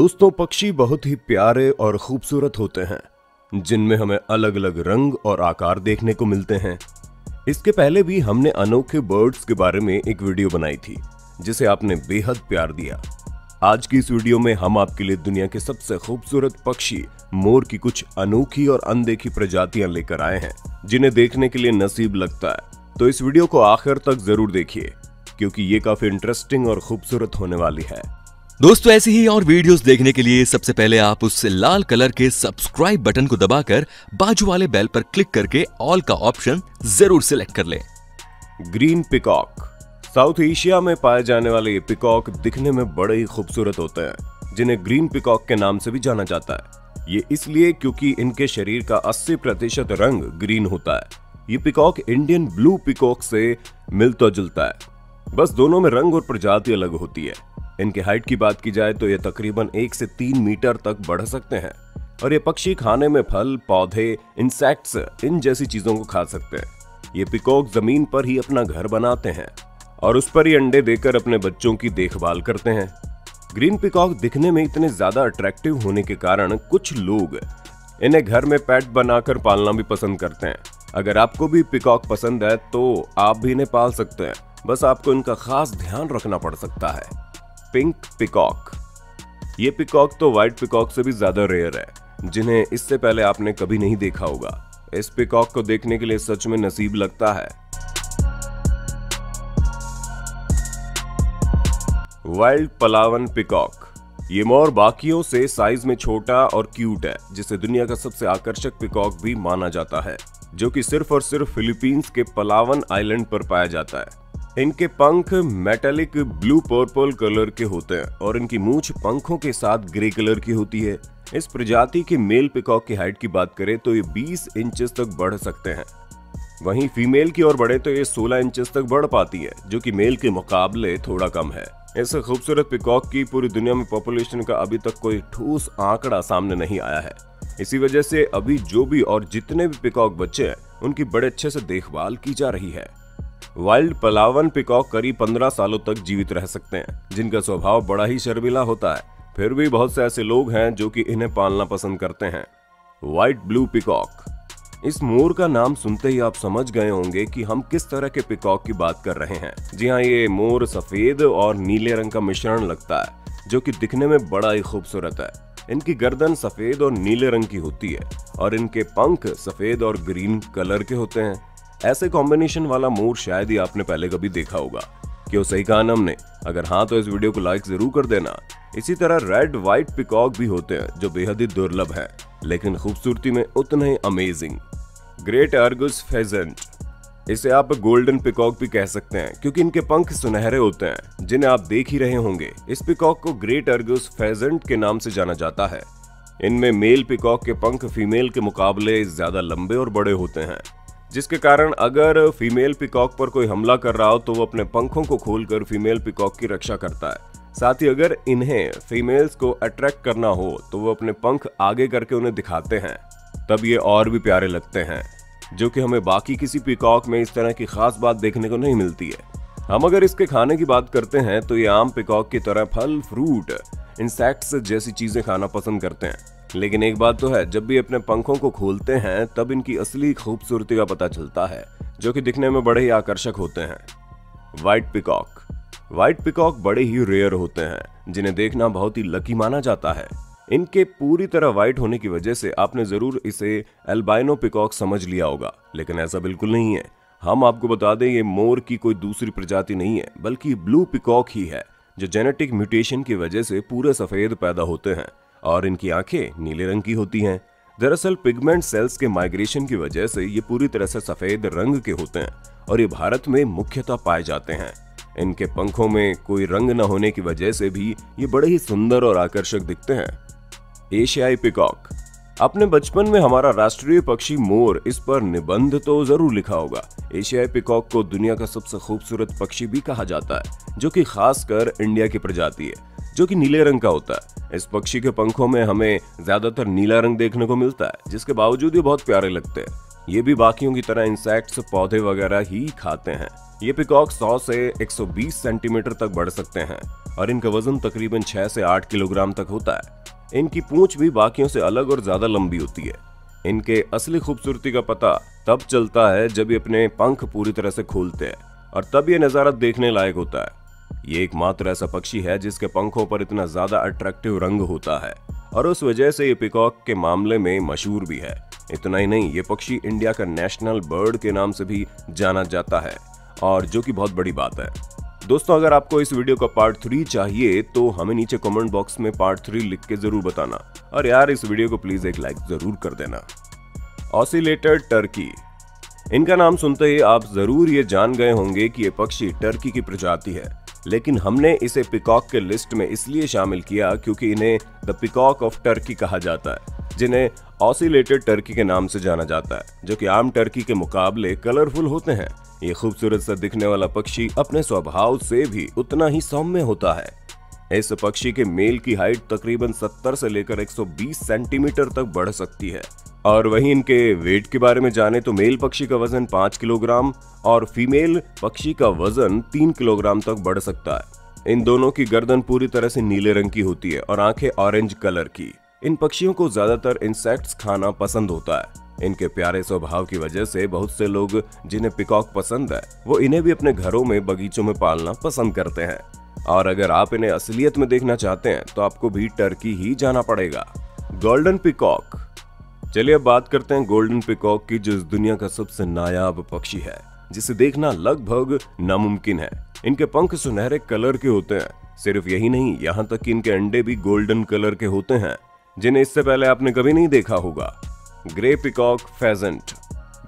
दोस्तों पक्षी बहुत ही प्यारे और खूबसूरत होते हैं, जिनमें हमें अलग अलग रंग और आकार देखने को मिलते हैं। इसके पहले भी हमने अनोखे बर्ड्स के बारे में एक वीडियो बनाई थी, जिसे आपने बेहद प्यार दिया। आज की इस वीडियो में हम आपके लिए दुनिया के सबसे खूबसूरत पक्षी, मोर की कुछ अनोखी और अनदेखी प्रजातियाँ लेकर आए हैं, जिन्हें देखने के लिए नसीब लगता है। तो इस वीडियो को आखिर तक ज़रूर देखिए, क्योंकि ये काफ़ी इंटरेस्टिंग और खूबसूरत होने वाली है। दोस्तों, ऐसी ही और वीडियोस देखने के लिए सबसे पहले आप उस लाल कलर के सब्सक्राइब बटन को दबाकर बाजू वाले बेल पर क्लिक करके ऑल का ऑप्शन ज़रूर सिलेक्ट कर लें। Green peacock. साउथ एशिया में पाए जाने वाले ये पिकॉक दिखने में बड़े ही खूबसूरत होते हैं, जिन्हें ग्रीन पिकॉक के नाम से भी जाना जाता है। ये इसलिए क्योंकि इनके शरीर का 80 प्रतिशत रंग ग्रीन होता है। ये पिकॉक इंडियन ब्लू पिकॉक से मिलता जुलता है। बस दोनों में रंग और प्रजाति अलग होती है। इनकी हाइट की बात की जाए तो ये तकरीबन एक से तीन मीटर तक बढ़ सकते हैं। और ये पक्षी खाने में फल, पौधे इंसेक्ट्स इन जैसी चीज़ों को खा सकते हैं। ये पिकॉक ज़मीन पर ही अपना घर बनाते हैं और उस पर ही अंडे देकर अपने बच्चों की देखभाल करते हैं। ग्रीन पिकॉक दिखने में इतने ज़्यादा अट्रैक्टिव होने के कारण कुछ लोग इन्हें घर में पेट बनाकर पालना भी पसंद करते हैं। अगर आपको भी पिकॉक पसंद है तो आप भी इन्हें पाल सकते हैं। बस आपको इनका खास ध्यान रखना पड़ सकता है। Pink peacock. ये पिकॉक तो व्हाइट पिकॉक से भी ज़्यादा रेयर है, जिन्हें इससे पहले आपने कभी नहीं देखा होगा। इस पिकॉक को देखने के लिए सच में नसीब लगता है। Wild Palawan peacock. ये मोर बाकियों से साइज़ में छोटा और क्यूट है, जिसे दुनिया का सबसे आकर्षक पिकॉक भी माना जाता है, जो कि सिर्फ़ और सिर्फ़ फिलीपींस के पलावन आइलैंड पर पाया जाता है। इनके पंख मेटेलिक ब्लू पर्पल कलर के होते हैं और इनकी मूछ पंखों के साथ ग्रे कलर की होती है। इस प्रजाति के मेल पिकॉक की हाइट की बात करें तो ये 20 इंचेस तक बढ़ सकते हैं। वहीं फीमेल की ओर बढ़े तो ये 16 इंचेस तक बढ़ पाती है, जो कि मेल के मुकाबले थोड़ा कम है। इस खूबसूरत पिकॉक की पूरी दुनिया में पॉपुलेशन का अभी तक कोई ठोस आंकड़ा सामने नहीं आया है। इसी वजह से अभी जो भी और जितने भी पिकॉक बच्चे हैं, उनकी बड़े अच्छे से देखभाल की जा रही है। वाइल्ड पलावन पिकॉक करीब पंद्रह सालों तक जीवित रह सकते हैं, जिनका स्वभाव बड़ा ही शर्मिला होता है। फिर भी बहुत से ऐसे लोग हैं जो कि इन्हें पालना पसंद करते हैं। White blue peacock. इस मोर का नाम सुनते ही आप समझ गए होंगे कि हम किस तरह के पिकॉक की बात कर रहे हैं। जी हाँ ये मोर सफ़ेद और नीले रंग का मिश्रण लगता है, जो कि दिखने में बड़ा ही खूबसूरत है। इनकी गर्दन सफ़ेद और नीले रंग की होती है, और इनके पंख सफ़ेद और ग्रीन कलर के होते हैं। ऐसे कॉम्बिनेशन वाला मोर शायद ही आपने पहले कभी देखा होगा। क्यों सही कहा हमने? अगर हाँ तो इस वीडियो को लाइक ज़रूर कर देना। इसी तरह रेड व्हाइट पिकॉक भी होते हैं, जो बेहद ही दुर्लभ है, लेकिन खूबसूरती में उतना ही अमेजिंग ग्रेट अर्गुस फेजेंट इसे आप गोल्डन पिकॉक भी कह सकते हैं, क्योंकि इनके पंख सुनहरे होते हैं, जिन्हें आप देख ही रहे होंगे। इस पिकॉक को ग्रेट अर्गुस फेजेंट के नाम से जाना जाता है। इनमें मेल पिकॉक के पंख फीमेल के मुकाबले ज़्यादा लंबे और बड़े होते हैं। जिसके कारण अगर फीमेल पिकॉक पर कोई हमला कर रहा हो तो वो अपने पंखों को खोलकर फीमेल पिकॉक की रक्षा करता है। साथ ही अगर इन्हें फीमेल्स को अट्रैक्ट करना हो तो वो अपने पंख आगे करके उन्हें दिखाते हैं। तब ये और भी प्यारे लगते हैं, जो कि हमें बाकी किसी पिकॉक में इस तरह की खास बात देखने को नहीं मिलती है। हम अगर इसके खाने की बात करते हैं तो ये आम पिकॉक की तरह फल, फ्रूट इंसेक्ट्स जैसी चीज़ें खाना पसंद करते हैं। लेकिन एक बात तो है, जब भी अपने पंखों को खोलते हैं, तब इनकी असली खूबसूरती का पता चलता है, जो कि दिखने में बड़े ही आकर्षक होते हैं। व्हाइट पिकॉक व्हाइट पिकॉक बड़े ही रेयर होते हैं, जिन्हें देखना बहुत ही लकी माना जाता है। इनके पूरी तरह व्हाइट होने की वजह से आपने ज़रूर इसे एल्बाइनो पिकॉक समझ लिया होगा, लेकिन ऐसा बिल्कुल नहीं है। हम आपको बता दें, ये मोर की कोई दूसरी प्रजाति नहीं है, बल्कि ब्लू पिकॉक ही है, जो जेनेटिक म्यूटेशन की वजह से पूरे सफ़ेद पैदा होते हैं। और इनकी आँखें नीले रंग की होती हैं। दरअसल पिगमेंट सेल्स के माइग्रेशन की वजह से ये पूरी तरह से सफ़ेद रंग के होते हैं और ये भारत में मुख्यतः पाए जाते हैं। इनके पंखों में कोई रंग न होने की वजह से भी ये बड़े ही सुंदर और आकर्षक दिखते हैं। एशियाई पिकॉक। अपने बचपन में हमारा राष्ट्रीय पक्षी मोर इस पर निबंध तो ज़रूर लिखा होगा। एशियाई पिकॉक को दुनिया का सबसे खूबसूरत पक्षी भी कहा जाता है, जो कि खासकर इंडिया की प्रजाति है, जो कि नीले रंग का होता है। इस पक्षी के पंखों में हमें ज़्यादातर नीला रंग देखने को मिलता है, जिसके बावजूद ये बहुत प्यारे लगते हैं। ये भी बाकियों की तरह इंसेक्ट्स पौधे वगैरह ही खाते हैं। ये पिकॉक 100 से 120 सेंटीमीटर तक बढ़ सकते हैं, और इनका वज़न तकरीबन 6 से 8 किलोग्राम तक होता है। इनकी पूंछ भी बाकियों से अलग और ज़्यादा लंबी होती है। इनके असली खूबसूरती का पता तब चलता है जब ये अपने पंख पूरी तरह से खोलते हैं, और तब ये नज़ारा देखने लायक होता है। ये एकमात्र ऐसा पक्षी है जिसके पंखों पर इतना ज़्यादा अट्रैक्टिव रंग होता है। और उस वजह से ये पिकॉक के मामले में मशहूर भी है। इतना ही नहीं, ये पक्षी इंडिया का नेशनल बर्ड के नाम से भी जाना जाता है। और जो कि बहुत बड़ी बात है। दोस्तों, अगर आपको इस वीडियो का पार्ट थ्री चाहिए तो हमें नीचे कमेंट बॉक्स में पार्ट थ्री लिख के ज़रूर बताना। और यार, इस वीडियो को प्लीज़ एक लाइक ज़रूर कर देना। ऑसिलेटेड टर्की इनका नाम सुनते ही आप ज़रूर ये जान गए होंगे कि ये पक्षी टर्की की प्रजाति है। लेकिन हमने इसे पिकॉक के लिस्ट में इसलिए शामिल किया क्योंकि इन्हें द पिकॉक ऑफ़ टर्की कहा जाता है, जिन्हें ऑसिलेटेड टर्की के नाम से जाना जाता है, जो कि आम टर्की के मुकाबले कलरफुल होते हैं। ये खूबसूरत सा दिखने वाला पक्षी अपने स्वभाव से भी उतना ही सौम्य होता है। इस पक्षी के मेल की हाइट तकरीबन 70 से लेकर 120 सेंटीमीटर तक बढ़ सकती है। और वहीं इनके वेट के बारे में जाने तो मेल पक्षी का वज़न 5 किलोग्राम और फीमेल पक्षी का वज़न तीन किलोग्राम तक बढ़ सकता है। इन दोनों की गर्दन पूरी तरह से नीले रंग की होती है और आँखें ऑरेंज कलर की। इन पक्षियों को ज़्यादातर इंसेक्ट्स खाना पसंद होता है। इनके प्यारे स्वभाव की वजह से बहुत से लोग जिन्हें पिकॉक पसंद है, वो इन्हें भी अपने घरों में, बगीचों में पालना पसंद करते हैं। और अगर आप इन्हें असलियत में देखना चाहते हैं तो आपको भी टर्की ही जाना पड़ेगा। गोल्डन पिकॉक चलिए अब बात करते हैं गोल्डन पिकॉक की, जो इस दुनिया का सबसे नायाब पक्षी है, जिसे देखना लगभग नामुमकिन है। इनके पंख सुनहरे कलर के होते हैं। सिर्फ़ यही नहीं, यहाँ तक कि इनके अंडे भी गोल्डन कलर के होते हैं, जिन्हें इससे पहले आपने कभी नहीं देखा होगा। Grey peacock pheasant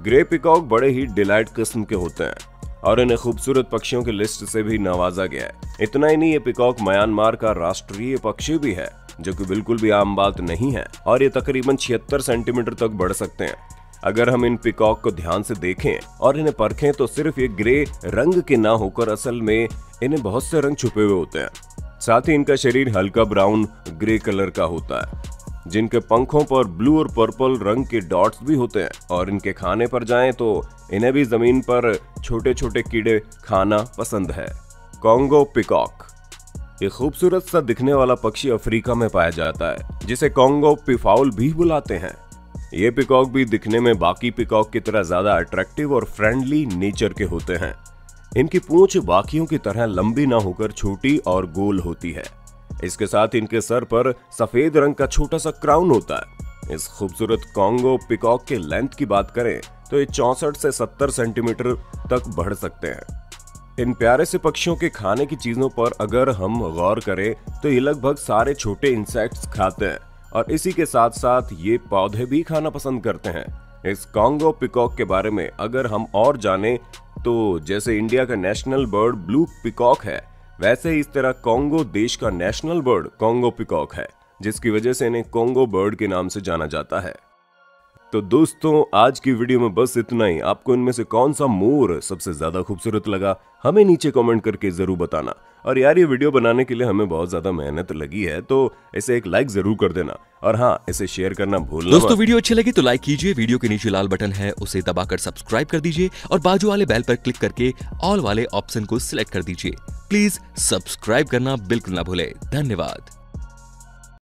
grey peacock बड़े ही डिलाइट किस्म के होते हैं, और इन्हें खूबसूरत पक्षियों की लिस्ट से भी नवाजा गया है। इतना ही नहीं, ये पिकॉक म्यांमार का राष्ट्रीय पक्षी भी है। जो कि बिल्कुल भी आम बात नहीं है और ये तकरीबन छिहत्तर सेंटीमीटर तक बढ़ सकते हैं। अगर हम इन पिकॉक को ध्यान से देखें और इन्हें परखें तो सिर्फ़ ये ग्रे रंग के ना होकर असल में इन्हें बहुत से रंग छुपे हुए होते हैं। साथ ही इनका शरीर हल्का ब्राउन ग्रे कलर का होता है, जिनके पंखों पर ब्लू और पर्पल रंग के डॉट्स भी होते हैं। और इनके खाने पर जाएँ तो इन्हें भी ज़मीन पर छोटे छोटे कीड़े खाना पसंद है। Congo peacock. ये खूबसूरत सा दिखने वाला पक्षी अफ्रीका में पाया जाता है, जिसे कॉन्गो पिफाउल भी बुलाते हैं। ये पिकॉक भी दिखने में बाकी पिकॉक की तरह ज़्यादा अट्रैक्टिव और फ्रेंडली नेचर के होते हैं। इनकी पूंछ बाकियों की तरह लंबी ना होकर छोटी और गोल होती है। इसके साथ इनके सर पर सफ़ेद रंग का छोटा सा क्राउन होता है। इस खूबसूरत कॉन्गो पिकॉक के लेंथ की बात करें तो ये चौसठ से सत्तर सेंटीमीटर तक बढ़ सकते हैं। इन प्यारे से पक्षियों के खाने की चीज़ों पर अगर हम गौर करें तो ये लगभग सारे छोटे इंसेक्ट्स खाते हैं। और इसी के साथ साथ ये पौधे भी खाना पसंद करते हैं। इस कॉन्गो पिकॉक के बारे में अगर हम और जाने तो जैसे इंडिया का नेशनल बर्ड ब्लू पिकॉक है, वैसे ही इस तरह कॉन्गो देश का नेशनल बर्ड कॉन्गो पिकॉक है, जिसकी वजह से इन्हें कॉन्गो बर्ड के नाम से जाना जाता है। तो दोस्तों आज की वीडियो में बस इतना ही। आपको इनमें से कौन सा मोर सबसे ज़्यादा खूबसूरत लगा हमें नीचे कमेंट करके ज़रूर बताना। और यार ये वीडियो बनाने के लिए हमें बहुत ज़्यादा मेहनत लगी है तो इसे एक लाइक ज़रूर कर देना। और हाँ इसे शेयर करना भूलना दोस्तों वीडियो अच्छी लगी तो लाइक कीजिए वीडियो के नीचे लाल बटन है उसे दबाकर सब्सक्राइब कर दीजिए और बाजू वाले बेल पर क्लिक करके ऑल वाले ऑप्शन को सिलेक्ट कर दीजिए। प्लीज़ सब्सक्राइब करना बिल्कुल ना भूले। धन्यवाद।